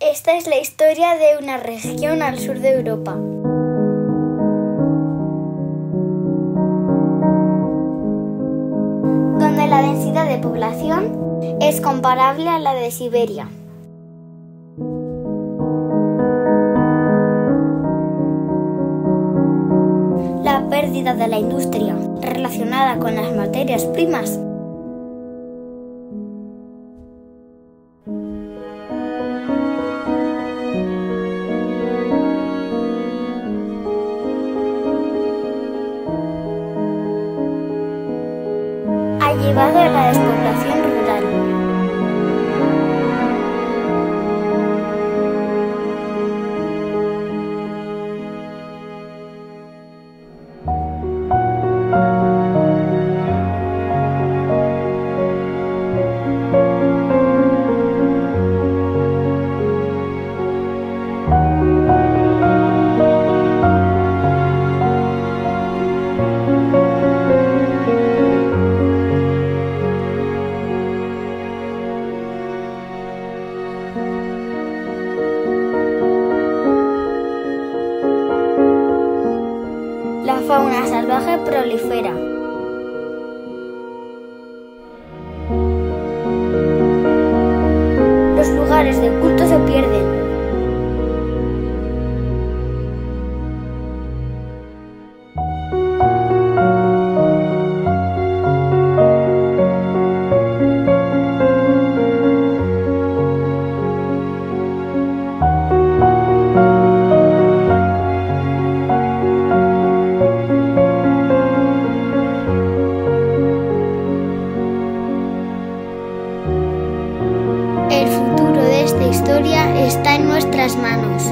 Esta es la historia de una región al sur de Europa. donde la densidad de población es comparable a la de Siberia. La pérdida de la industria relacionada con las materias primas llevado a la despoblación rural. Fauna salvaje prolifera. Los lugares de El futuro de esta historia está en nuestras manos.